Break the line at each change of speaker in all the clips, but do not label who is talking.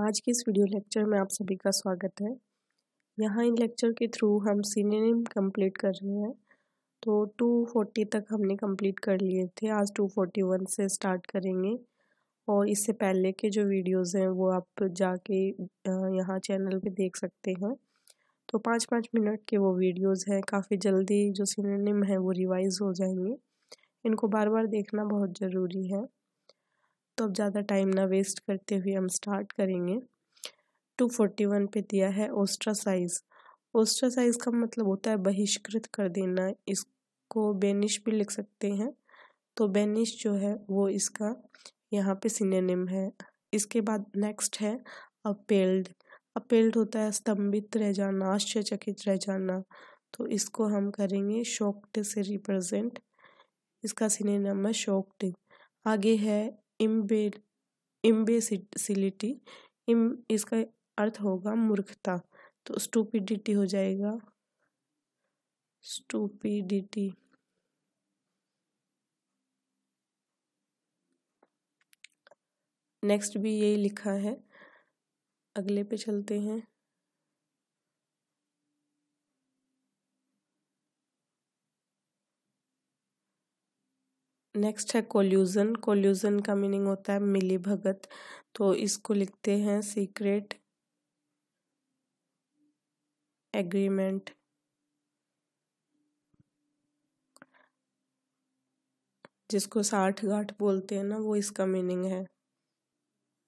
आज के इस वीडियो लेक्चर में आप सभी का स्वागत है। यहाँ इन लेक्चर के थ्रू हम सीनियम कंप्लीट कर रहे हैं। तो 240 तक हमने कंप्लीट कर लिए थे। आज 241 से स्टार्ट करेंगे। और इससे पहले के जो वीडियोस हैं, वो आप जाके यहाँ चैनल पे देख सकते हैं। तो पाँच पाँच मिनट के वो वीडियोस हैं। काफ़ी जल्दी जो सीनियम है, वो रिवाइज हो जाएँगे। इनको बार बार देखना बहुत ज़रूरी है। तो अब ज़्यादा टाइम ना वेस्ट करते हुए हम स्टार्ट करेंगे। टू फोर्टी वन पे दिया है ओस्ट्रासाइज। ओस्ट्रासाइज का मतलब होता है बहिष्कृत कर देना। इसको बेनिश भी लिख सकते हैं। तो बेनिश जो है वो इसका यहाँ पे सिनेनिम है। इसके बाद नेक्स्ट है अपेल्ड। अपेल्ड होता है स्तंभित रह जाना, आश्चर्यचकित रह जाना। तो इसको हम करेंगे शोक्ट से रिप्रेजेंट। इसका सिनेनम है शोक्ट आगे है इम्बे, इम्बेसिलिटी, इम, इसका अर्थ होगा मूर्खता। तो स्टूपिडिटी हो जाएगा। स्टूपिडिटी नेक्स्ट भी यही लिखा है। अगले पे चलते हैं। नेक्स्ट है कोल्यूज़न कोल्यूज़न का मीनिंग होता है मिली भगत तो इसको लिखते हैं सीक्रेट एग्रीमेंट जिसको साठ गाठ बोलते हैं ना, वो इसका मीनिंग है।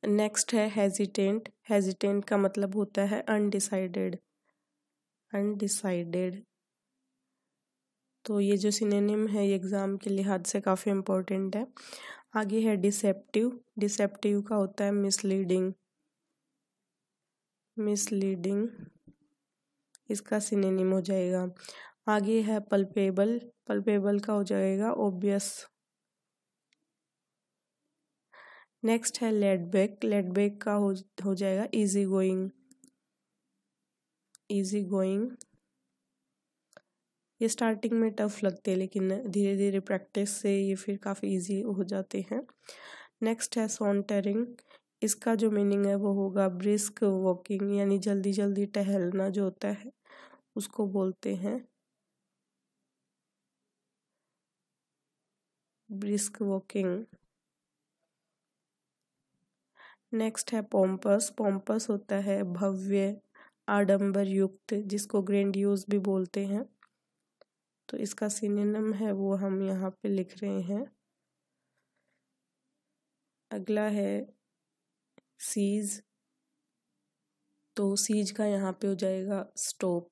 नेक्स्ट है हेजिटेंट हेजिटेंट का मतलब होता है अनडिसाइडेड अनडिसाइडेड तो ये जो सिनेनिम है, ये एग्ज़ाम के लिहाज से काफ़ी इम्पोर्टेंट है। आगे है डिसेप्टिव डिसेप्टिव का होता है मिसलीडिंग मिसलीडिंग इसका सिनेनिम हो जाएगा। आगे है पल्पेबल पल्पेबल का हो जाएगा ओबियस नेक्स्ट है लेडबैक लेडबैक का हो हो जाएगा इजी गोइंग इजी गोइंग ये स्टार्टिंग में टफ लगते हैं, लेकिन धीरे धीरे प्रैक्टिस से ये फिर काफ़ी इजी हो जाते हैं। नेक्स्ट है सॉन्टरिंग इसका जो मीनिंग है वो होगा ब्रिस्क वॉकिंग यानी जल्दी जल्दी टहलना जो होता है, उसको बोलते हैं। ब्रिस्क वॉकिंग नेक्स्ट है पोम्पस पोम्पस होता है भव्य आडंबर युक्त जिसको ग्रैंडियोज भी बोलते हैं। तो इसका सिनेनम है वो हम यहाँ पे लिख रहे हैं। अगला है सीज तो सीज का यहाँ पे हो जाएगा स्टॉप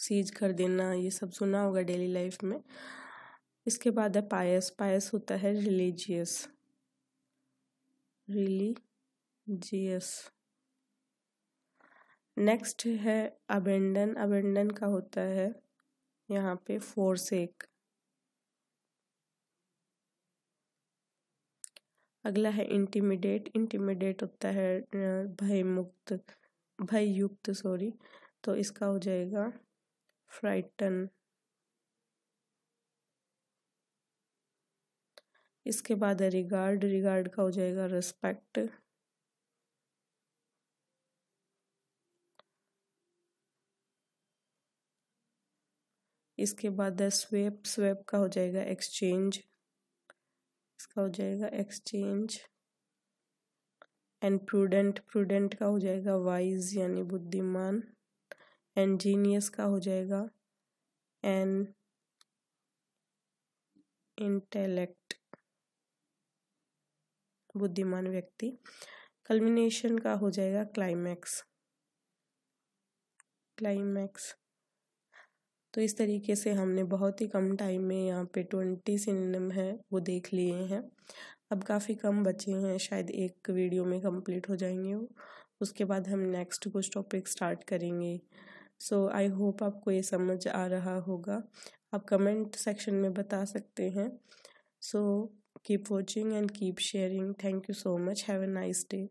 सीज कर देना, ये सब सुना होगा डेली लाइफ में। इसके बाद है पायस पायस होता है रिलीजियस रिलीजियस नेक्स्ट है अबेंडन अबेंडन का होता है यहाँ पे फोर सेक। अगला है इंटीमिडेट। इंटीमिडेट होता है भय मुक्त भय युक्त सॉरी। तो इसका हो जाएगा फ्राइटन। इसके बाद है रिगार्ड। रिगार्ड का हो जाएगा रिस्पेक्ट। इसके बाद स्वेप स्वेप का हो जाएगा एक्सचेंज इसका हो जाएगा एक्सचेंज एंड प्रूडेंट प्रूडेंट का हो जाएगा वाइज यानी बुद्धिमान एंड जीनियस का हो जाएगा एंड इंटेलेक्ट बुद्धिमान व्यक्ति। कल्मिनेशन का हो जाएगा क्लाइमैक्स क्लाइमैक्स तो इस तरीके से हमने बहुत ही कम टाइम में यहाँ पे ट्वेंटी सिनेम है, वो देख लिए हैं। अब काफ़ी कम बचे हैं, शायद एक वीडियो में कंप्लीट हो जाएँगे वो। उसके बाद हम नेक्स्ट कुछ टॉपिक स्टार्ट करेंगे। सो आई होप आपको ये समझ आ रहा होगा। आप कमेंट सेक्शन में बता सकते हैं। So keep watching and keep sharing thank you so much have a nice day